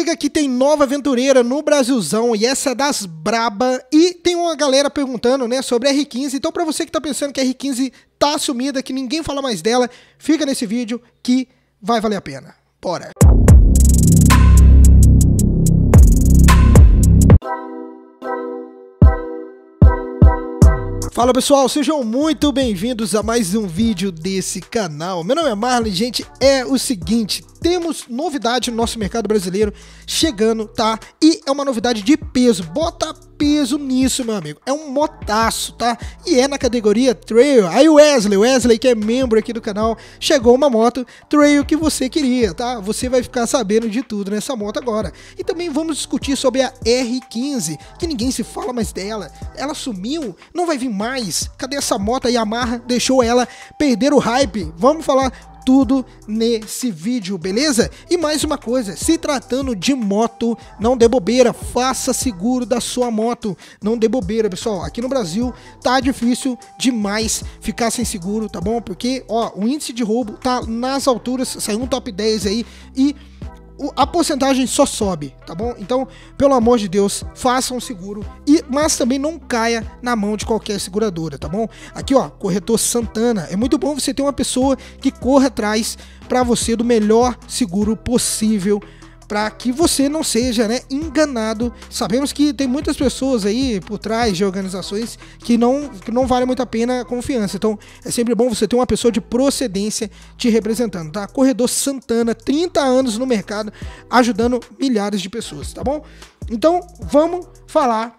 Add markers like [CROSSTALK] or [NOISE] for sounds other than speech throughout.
liga que tem nova aventureira no Brasilzão e essa é das braba. E tem uma galera perguntando, né, sobre a R15. Então, para você que tá pensando que a R15 tá sumida, que ninguém fala mais dela, fica nesse vídeo que vai valer a pena. Bora! Fala pessoal, sejam muito bem-vindos a mais um vídeo desse canal. Meu nome é Marlon, gente, é o seguinte, temos novidade no nosso mercado brasileiro chegando, tá? E é uma novidade de peso. Bota peso nisso, meu amigo. É um motaço, tá? E é na categoria Trail. Aí o Wesley, Wesley que é membro aqui do canal, chegou uma moto Trail que você queria, tá? Você vai ficar sabendo de tudo nessa moto agora. E também vamos discutir sobre a R15, que ninguém se fala mais dela. Ela sumiu, não vai vir mais. Cadê essa moto? A Yamaha deixou ela perder o hype. Vamos falar tudo nesse vídeo, beleza? E mais uma coisa, se tratando de moto, não dê bobeira, faça seguro da sua moto, não dê bobeira, pessoal. Aqui no Brasil tá difícil demais ficar sem seguro, tá bom? Porque, ó, o índice de roubo tá nas alturas, saiu um top 10 aí e a porcentagem só sobe, tá bom? Então, pelo amor de Deus, faça um seguro e mas também não caia na mão de qualquer seguradora, tá bom? Aqui, ó, corretor Santana. É muito bom você ter uma pessoa que corra atrás para você do melhor seguro possível para que você não seja né, enganado. Sabemos que tem muitas pessoas aí por trás de organizações que não, que não vale muito a pena a confiança. Então é sempre bom você ter uma pessoa de procedência te representando, tá? Corredor Santana, 30 anos no mercado, ajudando milhares de pessoas, tá bom? Então vamos falar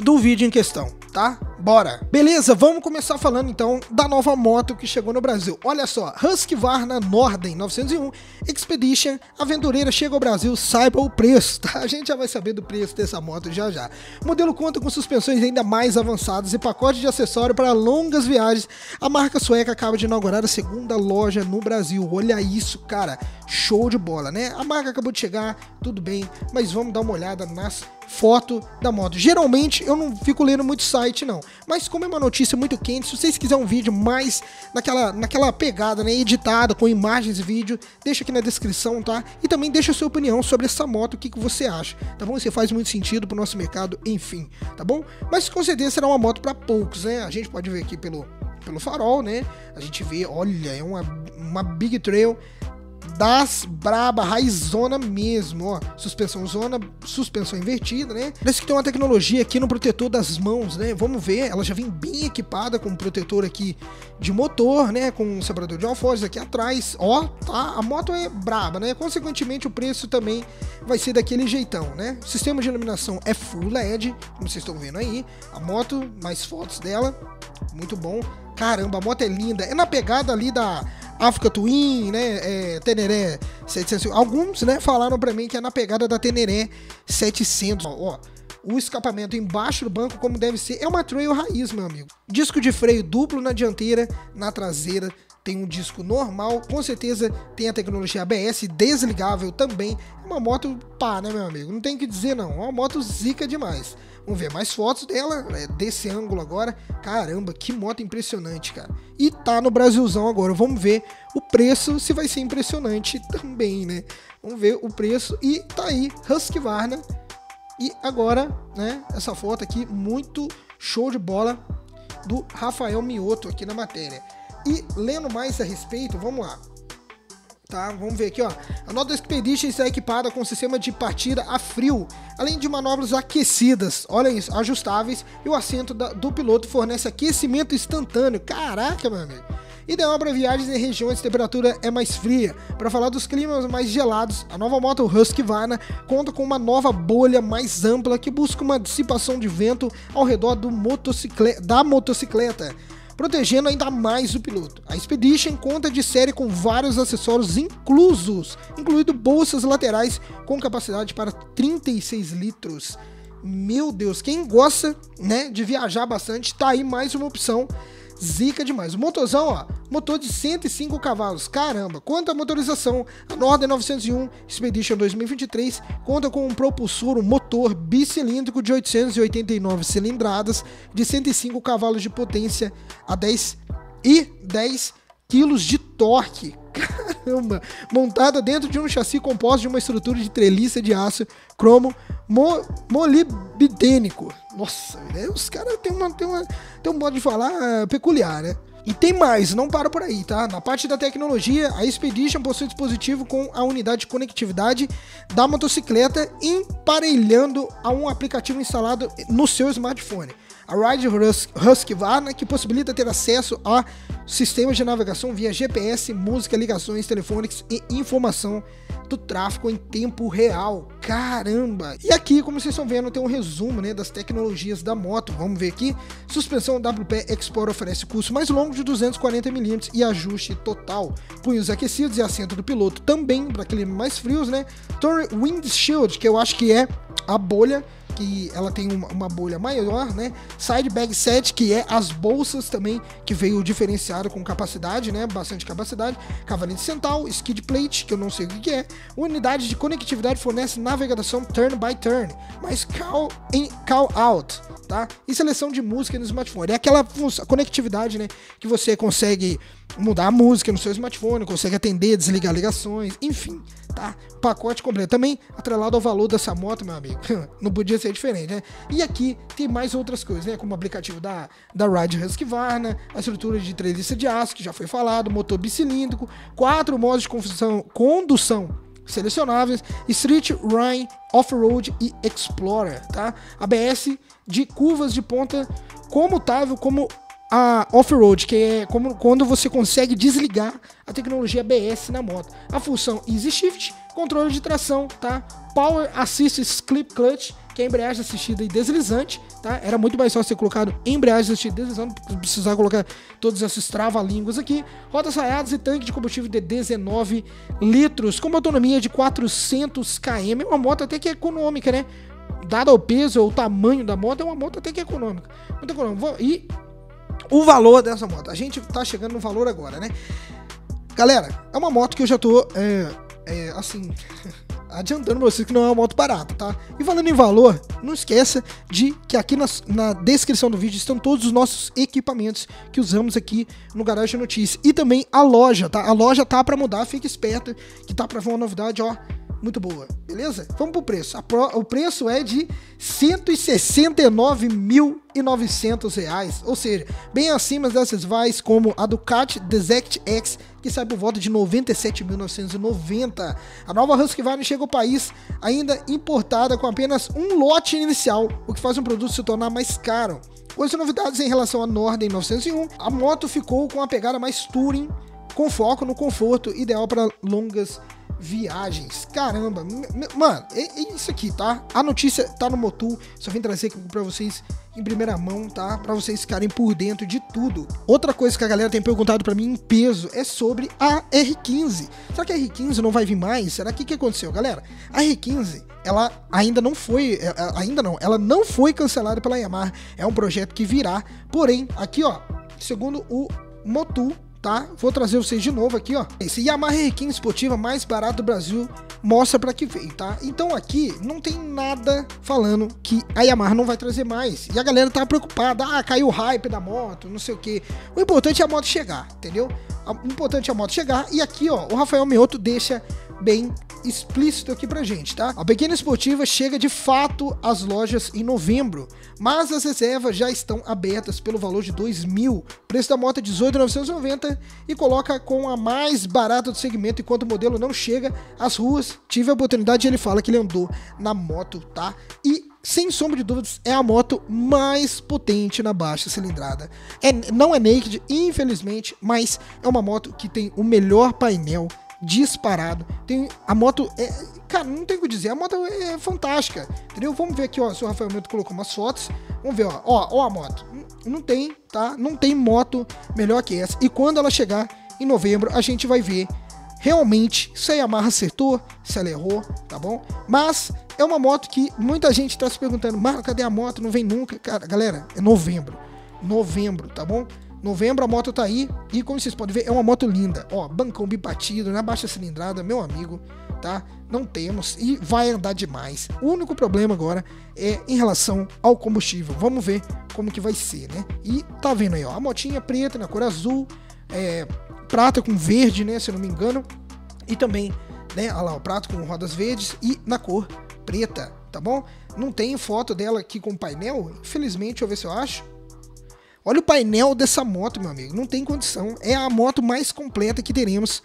do vídeo em questão tá? Bora! Beleza, vamos começar falando então da nova moto que chegou no Brasil. Olha só, Husqvarna Norden 901 Expedition Aventureira chega ao Brasil, saiba o preço, tá? A gente já vai saber do preço dessa moto já já. O modelo conta com suspensões ainda mais avançadas e pacote de acessório para longas viagens. A marca sueca acaba de inaugurar a segunda loja no Brasil. Olha isso, cara, show de bola, né? A marca acabou de chegar, tudo bem, mas vamos dar uma olhada nas fotos da moto. Geralmente eu não fico lendo muito site, não. Mas como é uma notícia muito quente, se vocês quiserem um vídeo mais naquela, naquela pegada, né, editada, com imagens e vídeo, deixa aqui na descrição, tá? E também deixa a sua opinião sobre essa moto, o que, que você acha, tá bom? Se faz muito sentido pro nosso mercado, enfim, tá bom? Mas com certeza será uma moto para poucos, né? A gente pode ver aqui pelo, pelo farol, né? A gente vê, olha, é uma, uma Big Trail das braba, raizona mesmo, ó. Suspensão zona, suspensão invertida, né? Parece que tem uma tecnologia aqui no protetor das mãos, né? Vamos ver, ela já vem bem equipada com protetor aqui de motor, né? Com um separador de alforjes aqui atrás, ó, tá? A moto é braba, né? Consequentemente, o preço também vai ser daquele jeitão, né? O sistema de iluminação é Full LED, como vocês estão vendo aí. A moto, mais fotos dela, muito bom. Caramba, a moto é linda. É na pegada ali da Africa Twin, né, é, Teneré 700. Alguns, né, falaram para mim que é na pegada da Teneré 700. Ó, ó, o escapamento embaixo do banco como deve ser. É uma trail raiz, meu amigo. Disco de freio duplo na dianteira, na traseira tem um disco normal, com certeza tem a tecnologia ABS desligável também. É uma moto pá, né, meu amigo? Não tem que dizer não, é uma moto zica demais. Vamos ver mais fotos dela, é, desse ângulo agora. Caramba, que moto impressionante, cara. E tá no Brasilzão agora. Vamos ver o preço, se vai ser impressionante [LAUGHS] também, né? Vamos ver o preço. E tá aí, Husqvarna. E agora, né, essa foto aqui, muito show de bola do Rafael Mioto aqui na matéria. E lendo mais a respeito, vamos lá. Tá, vamos ver aqui, ó. A Nota Expedition está equipada com sistema de partida a frio, além de manobras aquecidas, olha isso, ajustáveis, e o assento da, do piloto fornece aquecimento instantâneo. Caraca, meu amigo. Ideal para viagens em regiões de temperatura é mais fria. Para falar dos climas mais gelados, a nova moto Husqvarna conta com uma nova bolha mais ampla que busca uma dissipação de vento ao redor do motocicle da motocicleta protegendo ainda mais o piloto. A Expedition conta de série com vários acessórios inclusos, incluindo bolsas laterais com capacidade para 36 litros. Meu Deus, quem gosta, né, de viajar bastante, tá aí mais uma opção zica demais. O motorzão, ó, motor de 105 cavalos, caramba. Quanto à motorização, a Norden 901 Expedition 2023 conta com um propulsor, um motor bicilíndrico de 889 cilindradas, de 105 cavalos de potência a 10 e 10 quilos de torque. Caramba! Montada dentro de um chassi composto de uma estrutura de treliça de aço cromo mo molibdênico. Nossa, véio, os caras têm uma, tem uma, tem um modo de falar uh, peculiar, né? E tem mais, não para por aí, tá? Na parte da tecnologia, a Expedition possui dispositivo com a unidade de conectividade da motocicleta emparelhando a um aplicativo instalado no seu smartphone a Ride Husqvarna, que possibilita ter acesso a sistemas de navegação via GPS, música, ligações telefônicas e informação do tráfego em tempo real. Caramba! E aqui, como vocês estão vendo, tem um resumo né, das tecnologias da moto. Vamos ver aqui. Suspensão WP Export oferece curso mais longo de 240mm e ajuste total. Punhos aquecidos e assento do piloto também para clima mais frios, né? Torre Windshield, que eu acho que é a bolha que ela tem uma, uma, bolha maior, né? Side bag set, que é as bolsas também, que veio diferenciado com capacidade, né? Bastante capacidade. Cavalete central, skid plate, que eu não sei o que é. Unidade de conectividade fornece navegação turn by turn, mas call in, call out, tá? E seleção de música no smartphone. É aquela conectividade, né? Que você consegue mudar a música no seu smartphone, consegue atender, desligar ligações, enfim, tá? Pacote completo. Também atrelado ao valor dessa moto, meu amigo. [LAUGHS] Não podia ser diferente, né? E aqui tem mais outras coisas, né? Como o aplicativo da, da Ride Husqvarna, a estrutura de treliça de aço, que já foi falado, motor bicilíndrico, quatro modos de condução, condução selecionáveis, Street, Rhine, Off-Road e Explorer, tá? ABS de curvas de ponta comutável como a off-road, que é como quando você consegue desligar a tecnologia ABS na moto. A função Easy Shift, controle de tração, tá? Power Assist Clip Clutch, que é embreagem assistida e deslizante, tá? Era muito mais fácil ser colocado embreagem assistida e deslizante, precisar colocar todos esses trava-línguas aqui. Rodas raiadas e tanque de combustível de 19 litros, com uma autonomia de 400 km, uma moto até que é econômica, né? Dado o peso ou o tamanho da moto, é uma moto até que é econômica. Muito econômica. E o valor dessa moto. A gente tá chegando no valor agora, né? Galera, é uma moto que eu já tô, é, é, assim, [LAUGHS] adiantando pra vocês que não é uma moto barata, tá? E falando em valor, não esqueça de que aqui na, na descrição do vídeo estão todos os nossos equipamentos que usamos aqui no Garagem Notícias. E também a loja, tá? A loja tá para mudar, fique esperto que tá para vir uma novidade, ó muito boa, beleza? Vamos pro preço. Pro, o preço é de 169.900 reais, ou seja, bem acima das rivais como a Ducati Desert X, que sai por volta de 97.990. A nova Husqvarna chega ao país ainda importada com apenas um lote inicial, o que faz um produto se tornar mais caro. Com as novidades em relação à Norden 901, a moto ficou com uma pegada mais touring, com foco no conforto, ideal para longas viagens. Caramba, mano, é, é, isso aqui, tá? A notícia tá no Motu, só vim trazer aqui pra vocês em primeira mão, tá? Para vocês ficarem por dentro de tudo. Outra coisa que a galera tem perguntado para mim em peso é sobre a R15. Será que a R15 não vai vir mais? Será que que aconteceu, galera? A R15 ela ainda não foi, é, é, ainda não, ela não foi cancelada pela Yamaha. É um projeto que virá. Porém, aqui ó, segundo o Motu, tá? Vou trazer vocês de novo aqui, ó. Esse Yamaha R15 esportiva mais barato do Brasil mostra para que veio, tá? Então aqui não tem nada falando que a Yamaha não vai trazer mais. E a galera tá preocupada, ah, caiu o hype da moto, não sei o que. O importante é a moto chegar, entendeu? O importante é a moto chegar. E aqui, ó, o Rafael Mioto deixa bem explícito aqui pra gente, tá? A pequena esportiva chega de fato às lojas em novembro, mas as reservas já estão abertas pelo valor de 2 mil. preço da moto é 18,990 e coloca com a mais barata do segmento enquanto o modelo não chega às ruas. Tive a oportunidade ele fala que ele andou na moto, tá? E sem sombra de dúvidas, é a moto mais potente na baixa cilindrada. É, não é naked, infelizmente, mas é uma moto que tem o melhor painel disparado. Tem a moto é, cara, não tem o que dizer, a moto é fantástica, entendeu? Vamos ver aqui, ó, se o Rafael Mento colocou umas fotos. Vamos ver, ó, ó, ó a moto. Não tem, tá? Não tem moto melhor que essa. E quando ela chegar em novembro, a gente vai ver realmente se a Yamaha acertou, se ela errou, tá bom? Mas é uma moto que muita gente tá se perguntando, Marco, cadê a moto? Não vem nunca. Cara, galera, é novembro. Novembro, tá bom? Novembro a moto tá aí e como vocês podem ver é uma moto linda. Ó, bancão bibatido, na baixa cilindrada, meu amigo, tá? Não temos e vai andar demais. O único problema agora é em relação ao combustível. Vamos ver como que vai ser, né? E tá vendo aí, ó, a motinha preta na cor azul, é, prata com verde, né, se eu não me engano, e também, né, olha lá, o prato com rodas verdes e na cor preta, tá bom? Não tem foto dela aqui com painel, infelizmente, deixa eu ver se eu acho. Olha o painel dessa moto, meu amigo, não tem condição. É a moto mais completa que teremos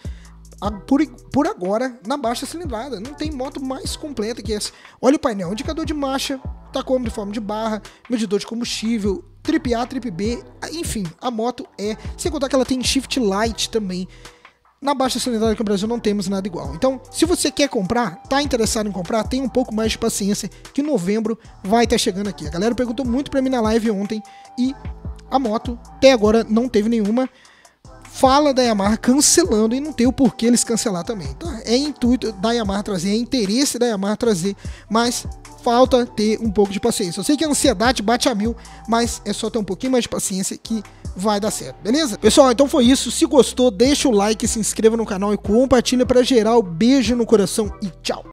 por, por agora na baixa cilindrada. Não tem moto mais completa que essa. Olha o painel, indicador de marcha, tacômetro de forma de barra, medidor de combustível, trip A, trip B, enfim, a moto é. Sem contar que ela tem shift light também. Na baixa cilindrada que no Brasil não temos nada igual. Então, se você quer comprar, tá interessado em comprar, tenha um pouco mais de paciência que novembro vai estar tá chegando aqui. A galera perguntou muito para mim na live ontem e a moto até agora não teve nenhuma fala da Yamaha cancelando e não tem o porquê eles cancelar também. Tá? É intuito da Yamaha trazer, é interesse da Yamaha trazer, mas falta ter um pouco de paciência. Eu sei que a ansiedade bate a mil, mas é só ter um pouquinho mais de paciência que vai dar certo, beleza? Pessoal, então foi isso. Se gostou, deixa o like, se inscreva no canal e compartilha para geral. Beijo no coração e tchau.